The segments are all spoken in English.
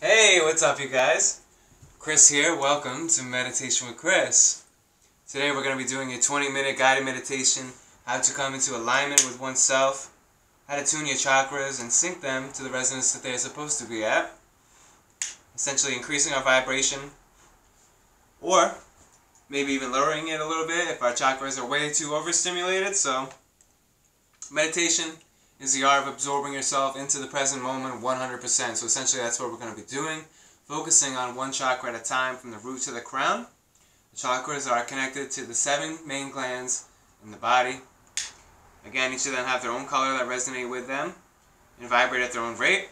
Hey, what's up, you guys? Chris here. Welcome to Meditation with Chris. Today we're going to be doing a 20 minute guided meditation how to come into alignment with oneself, how to tune your chakras and sync them to the resonance that they're supposed to be at. Essentially, increasing our vibration or maybe even lowering it a little bit if our chakras are way too overstimulated. So, meditation is the art of absorbing yourself into the present moment 100%. So essentially that's what we're going to be doing, focusing on one chakra at a time from the root to the crown. The chakras are connected to the seven main glands in the body. Again, each of them have their own color that resonate with them and vibrate at their own rate.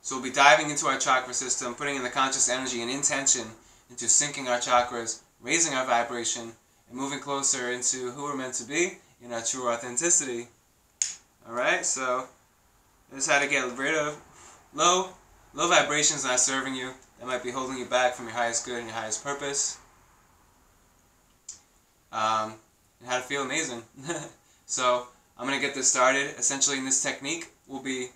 So we'll be diving into our chakra system, putting in the conscious energy and intention into syncing our chakras, raising our vibration, and moving closer into who we're meant to be in our true authenticity. Alright, so this is how to get rid of low, low vibrations not serving you, that might be holding you back from your highest good and your highest purpose. Um, and how to feel amazing. so I'm going to get this started. Essentially in this technique, we'll be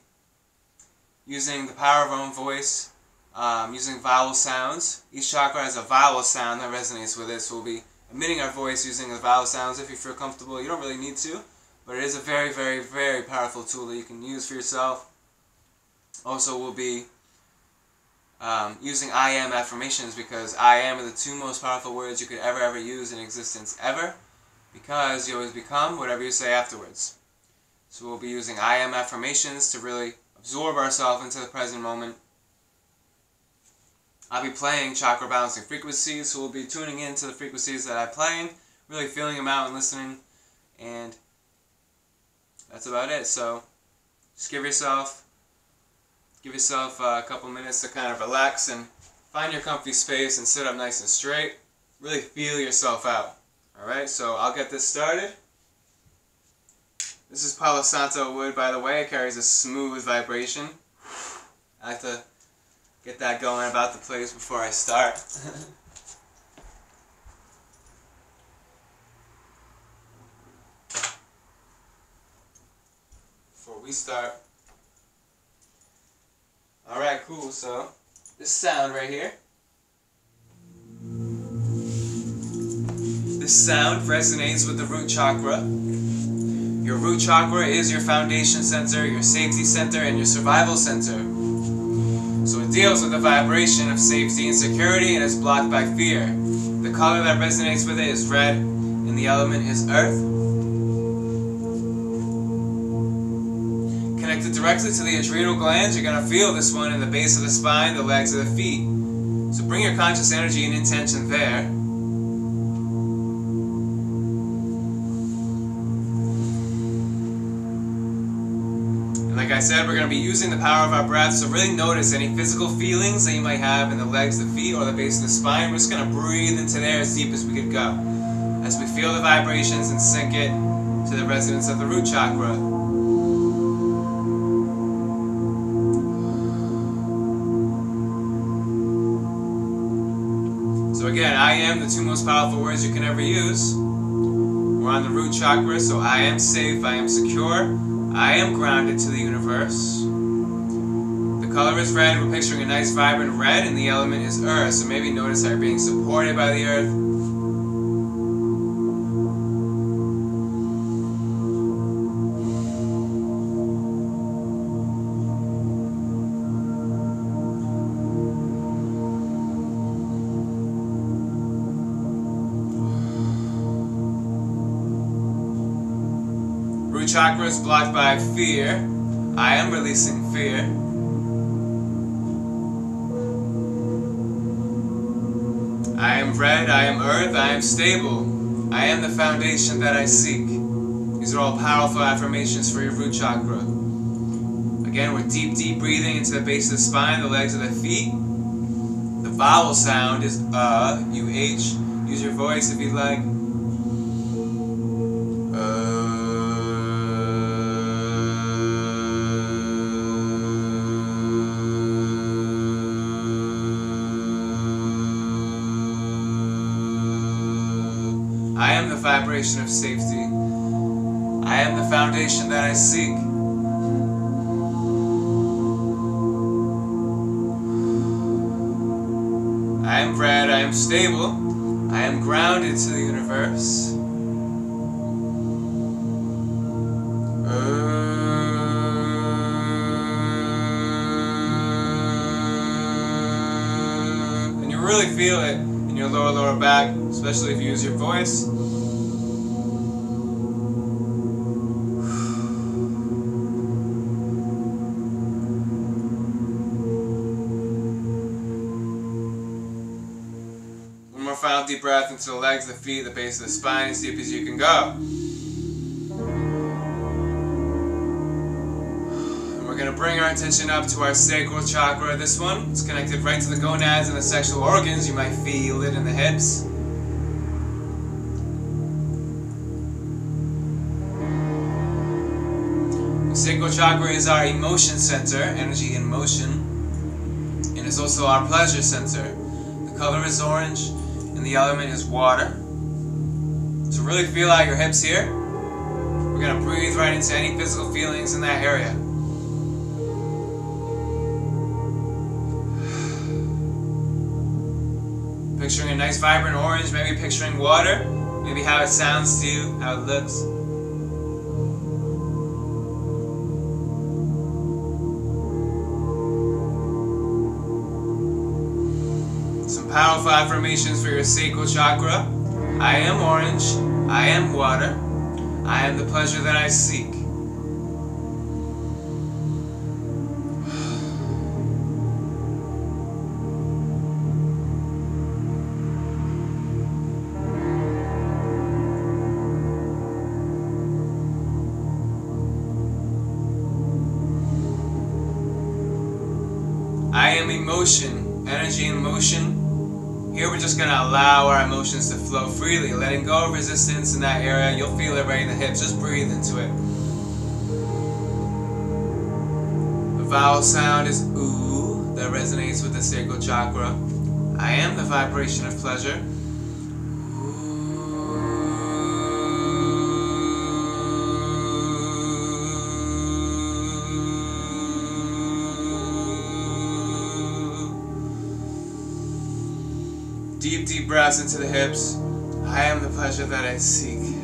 using the power of our own voice, um, using vowel sounds. Each chakra has a vowel sound that resonates with it, so we'll be emitting our voice using the vowel sounds if you feel comfortable. You don't really need to, but it is a very, very, very powerful tool that you can use for yourself. Also, we'll be um, using I am affirmations because I am are the two most powerful words you could ever, ever use in existence, ever, because you always become whatever you say afterwards. So we'll be using I am affirmations to really absorb ourselves into the present moment I'll be playing chakra balancing frequencies, so we'll be tuning into the frequencies that I'm playing, really feeling them out and listening, and that's about it. So just give yourself give yourself uh, a couple minutes to kind of relax and find your comfy space and sit up nice and straight. Really feel yourself out. Alright, so I'll get this started. This is Palo Santo wood, by the way. It carries a smooth vibration. I like to get that going about the place before I start. before we start. Alright, cool. So, this sound right here. This sound resonates with the root chakra. Your root chakra is your foundation center, your safety center, and your survival center. Deals with the vibration of safety and security and is blocked by fear. The color that resonates with it is red and the element is earth. Connected directly to the adrenal glands, you're going to feel this one in the base of the spine, the legs, of the feet. So bring your conscious energy and intention there. Said, we're going to be using the power of our breath, so really notice any physical feelings that you might have in the legs, the feet, or the base of the spine. We're just going to breathe into there as deep as we could go. As we feel the vibrations and sync it to the resonance of the root chakra. So again, I am the two most powerful words you can ever use. We're on the root chakra, so I am safe, I am secure, I am grounded to the universe. The color is red. We're picturing a nice vibrant red, and the element is earth. So maybe notice how you're being supported by the earth. Chakra is blocked by fear. I am releasing fear. I am red, I am earth, I am stable. I am the foundation that I seek. These are all powerful affirmations for your root chakra. Again, we're deep, deep breathing into the base of the spine, the legs of the feet. The vowel sound is uh, U-H. Use your voice if you'd like. of safety. I am the foundation that I seek. I am red, I am stable, I am grounded to the universe. Uh, and you really feel it in your lower lower back, especially if you use your voice. Deep breath into the legs, the feet, the base of the spine, as deep as you can go. And we're going to bring our attention up to our sacral chakra. This one is connected right to the gonads and the sexual organs. You might feel it in the hips. The sacral chakra is our emotion center, energy in motion, and it's also our pleasure center. The color is orange, and the element is water. So really feel out your hips here. We're gonna breathe right into any physical feelings in that area. Picturing a nice vibrant orange, maybe picturing water, maybe how it sounds to you, how it looks. Powerful affirmations for your sacral chakra. I am orange. I am water. I am the pleasure that I seek. I am emotion, energy in motion. Here we're just going to allow our emotions to flow freely, letting go of resistance in that area. You'll feel it right in the hips. Just breathe into it. The vowel sound is ooh, that resonates with the sacral chakra. I am the vibration of pleasure. Deep, deep breaths into the hips. I am the pleasure that I seek.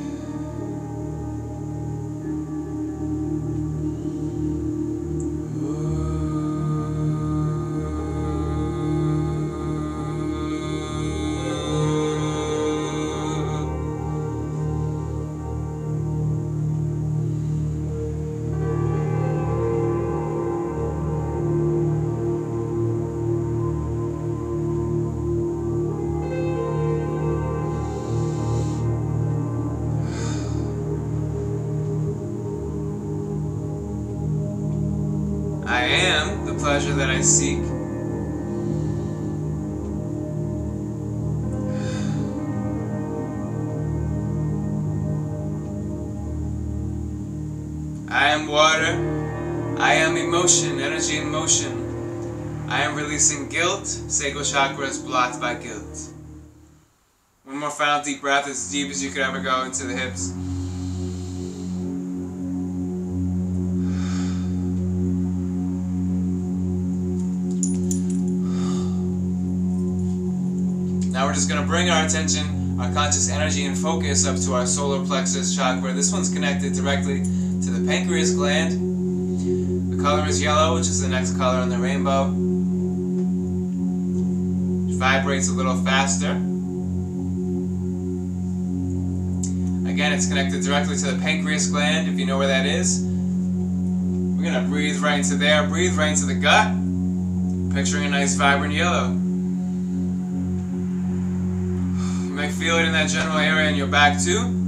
Am water. I am emotion, energy in motion. I am releasing guilt. Sacral chakra is blocked by guilt. One more final deep breath as deep as you could ever go into the hips. Now we're just going to bring our attention, our conscious energy and focus up to our solar plexus chakra. This one's connected directly pancreas gland. The color is yellow, which is the next color in the rainbow. It vibrates a little faster. Again, it's connected directly to the pancreas gland, if you know where that is. We're going to breathe right into there, breathe right into the gut. Picturing a nice vibrant yellow. You may feel it in that general area in your back too.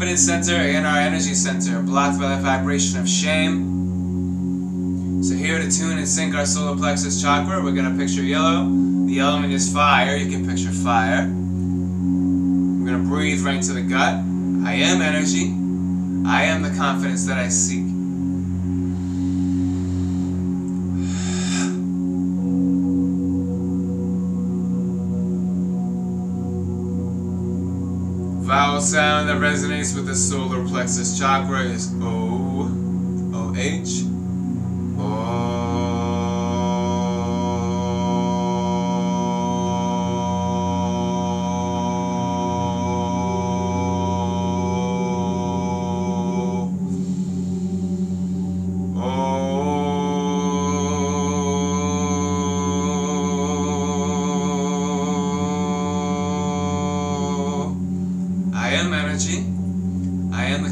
Confidence center and our energy center, blocked by the vibration of shame. So here to tune and sync our solar plexus chakra, we're going to picture yellow. The element is fire. You can picture fire. We're going to breathe right into the gut. I am energy. I am the confidence that I seek. Sound that resonates with the solar plexus chakra is O, O H,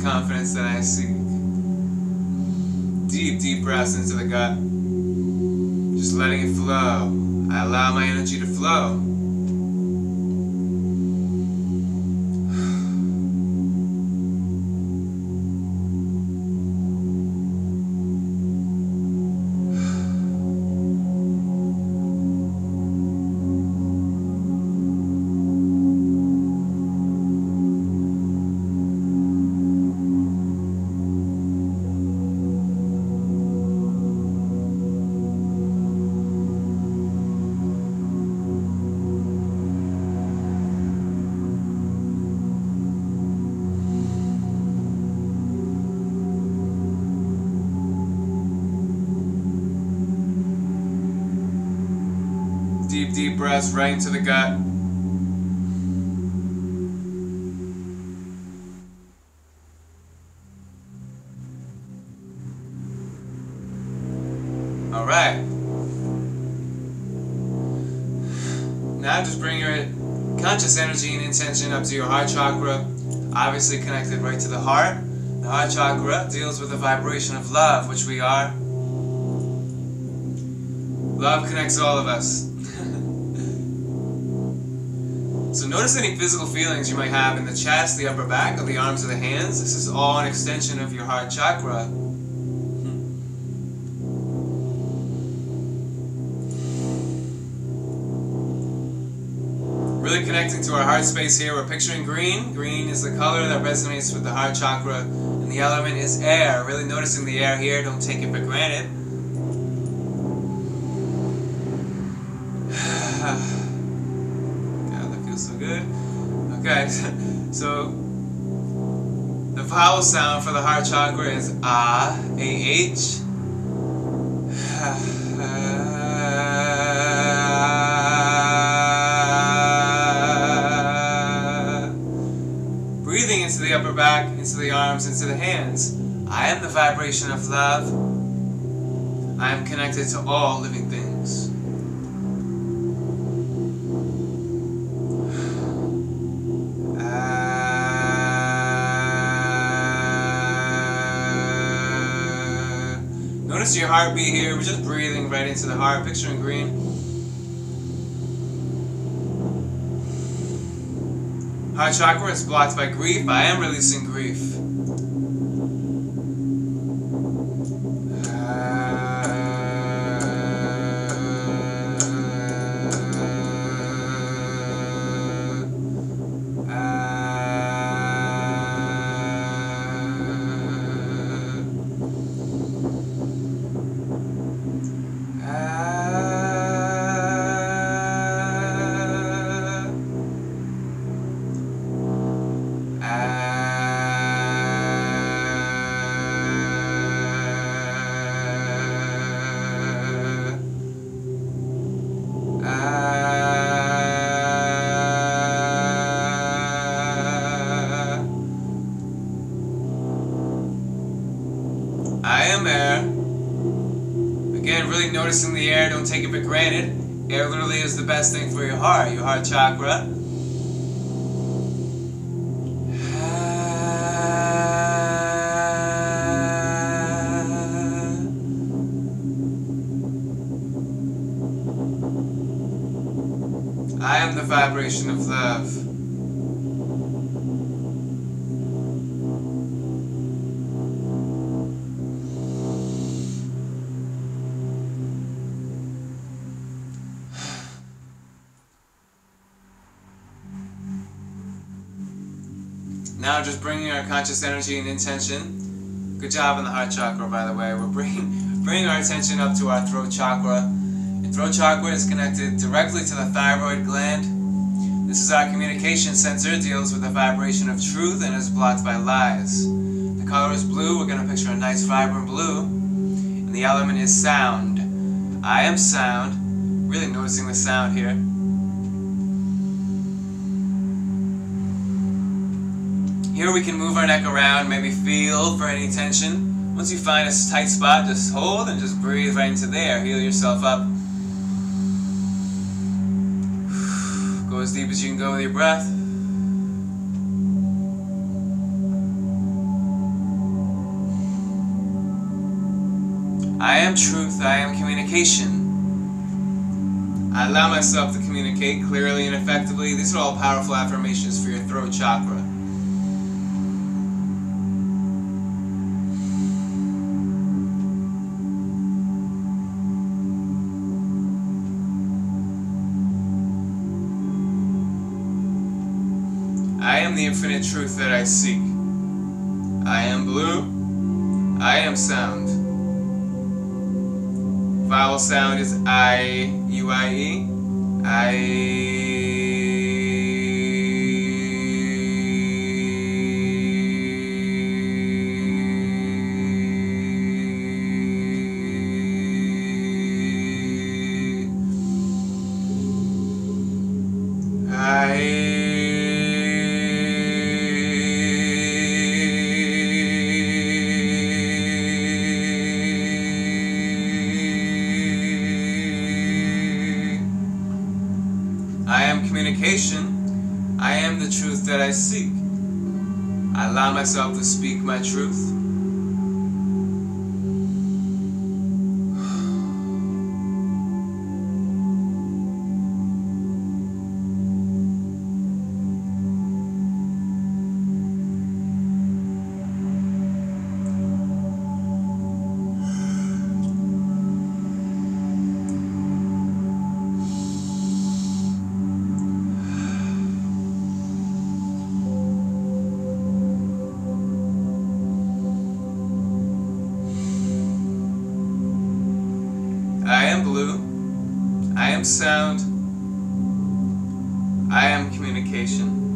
confidence that I seek. Deep, deep breaths into the gut. Just letting it flow. I allow my energy to flow. Deep, breaths right into the gut. All right. Now just bring your conscious energy and intention up to your heart chakra, obviously connected right to the heart. The heart chakra deals with the vibration of love, which we are. Love connects all of us. Notice any physical feelings you might have in the chest, the upper back, or the arms or the hands. This is all an extension of your heart chakra. Hmm. Really connecting to our heart space here. We're picturing green. Green is the color that resonates with the heart chakra. And the element is air. Really noticing the air here. Don't take it for granted. Okay, so the vowel sound for the heart chakra is ah, a h. Breathing into the upper back, into the arms, into the hands. I am the vibration of love. I am connected to all living things. Notice your heartbeat here. We're just breathing right into the heart, picturing green. Heart chakra is blocked by grief. I am releasing grief. Don't it literally is the best thing for your heart, your heart chakra. I am the vibration of love. Conscious energy and intention. Good job on the heart chakra, by the way. We're bringing, bringing our attention up to our throat chakra. Throat chakra is connected directly to the thyroid gland. This is our communication sensor. Deals with the vibration of truth and is blocked by lies. The color is blue. We're going to picture a nice vibrant blue. And the element is sound. I am sound. Really noticing the sound here. Here we can move our neck around, maybe feel for any tension. Once you find a tight spot, just hold and just breathe right into there. Heal yourself up. Go as deep as you can go with your breath. I am truth, I am communication. I allow myself to communicate clearly and effectively. These are all powerful affirmations for your throat chakra. Am the infinite truth that I seek. I am blue. I am sound. Vowel sound is I, U, I, E. I. I communication. I am the truth that I seek. I allow myself to speak my truth. Am blue. I am sound. I am communication.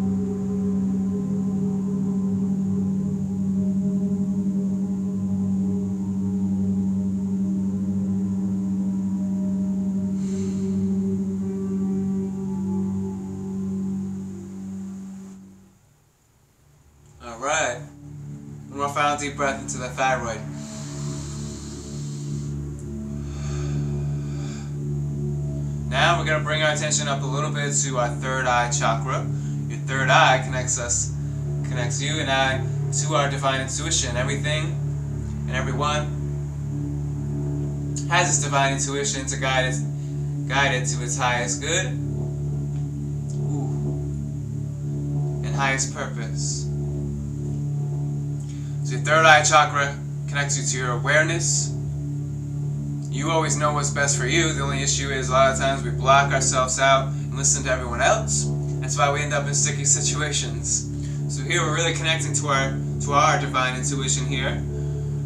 Attention up a little bit to our third eye chakra. Your third eye connects us, connects you and I to our divine intuition. Everything and everyone has its divine intuition to guide it, guide it to its highest good Ooh. and highest purpose. So your third eye chakra connects you to your awareness, you always know what's best for you. The only issue is a lot of times we block ourselves out and listen to everyone else. That's why we end up in sticky situations. So here we're really connecting to our to our divine intuition here.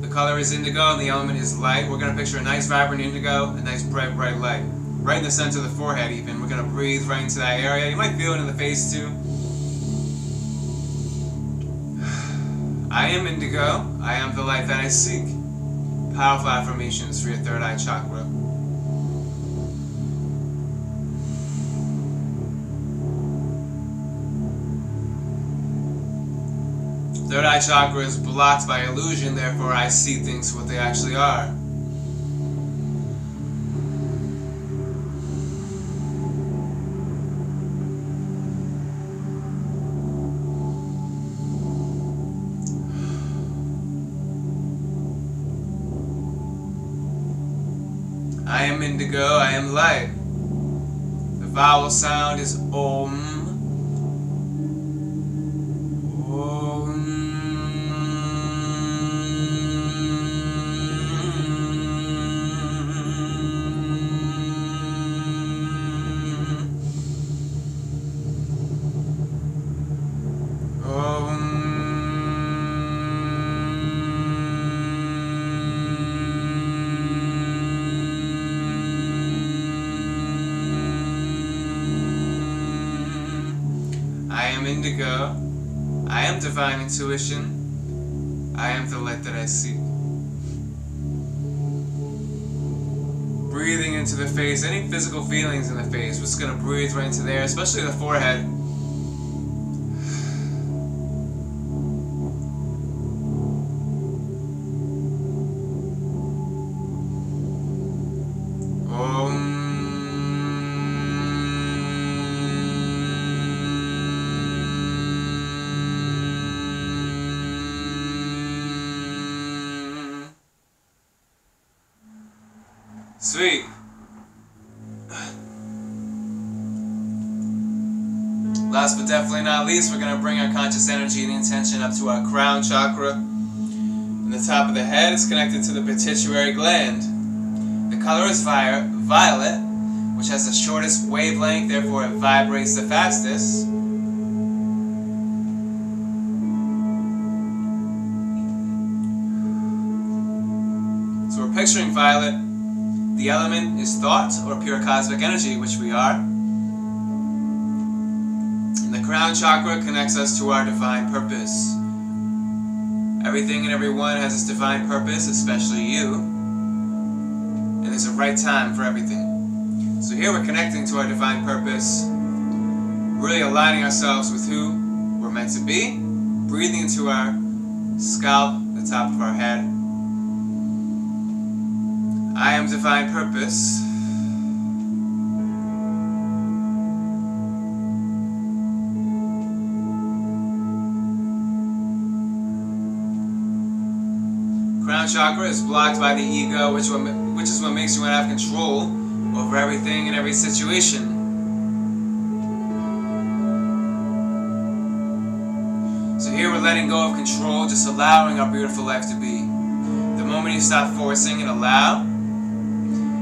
The color is indigo and the element is light. We're gonna picture a nice vibrant indigo, a nice bright, bright light. Right in the center of the forehead even. We're gonna breathe right into that area. You might feel it in the face too. I am indigo. I am the light that I seek powerful affirmations for your third eye chakra. Third eye chakra is blocked by illusion, therefore I see things for what they actually are. Indigo, I am light. The vowel sound is Om. Indigo. I am divine intuition. I am the light that I seek. Breathing into the face, any physical feelings in the face, we're just gonna breathe right into there, especially the forehead. Sweet. Last but definitely not least, we're going to bring our conscious energy and intention up to our crown chakra. In the top of the head, it's connected to the pituitary gland. The color is violet, which has the shortest wavelength, therefore it vibrates the fastest. So we're picturing violet the element is thought or pure cosmic energy, which we are. And the crown chakra connects us to our divine purpose. Everything and everyone has its divine purpose, especially you. And there's a right time for everything. So here we're connecting to our divine purpose, really aligning ourselves with who we're meant to be, breathing into our scalp, the top of our head, I am divine purpose. Crown chakra is blocked by the ego, which, which is what makes you want to have control over everything and every situation. So here we're letting go of control, just allowing our beautiful life to be. The moment you stop forcing and allow,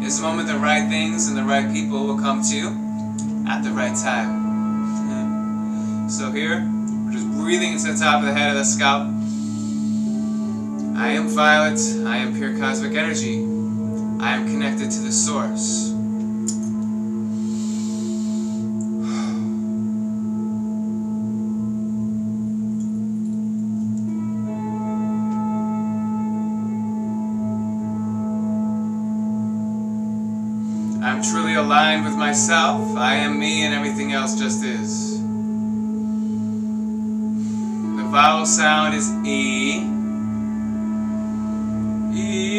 it's the moment the right things and the right people will come to you at the right time. So here, we're just breathing into the top of the head of the scalp. I am violet. I am pure cosmic energy. I am connected to the source. Myself. I am me and everything else just is. The vowel sound is E. divine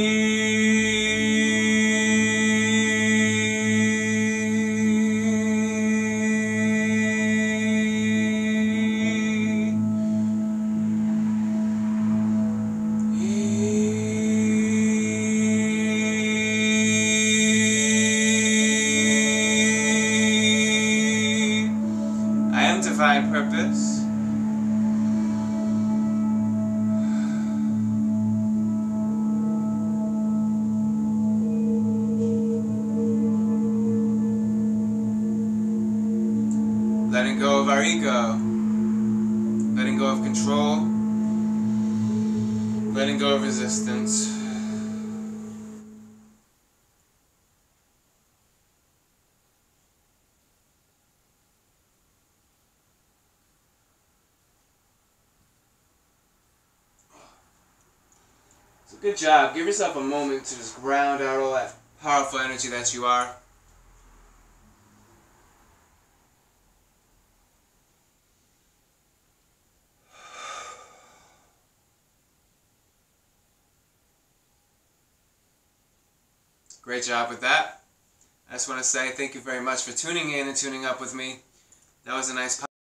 our ego. Letting go of control. Letting go of resistance. So good job. Give yourself a moment to just ground out all that powerful energy that you are. Great job with that. I just want to say thank you very much for tuning in and tuning up with me. That was a nice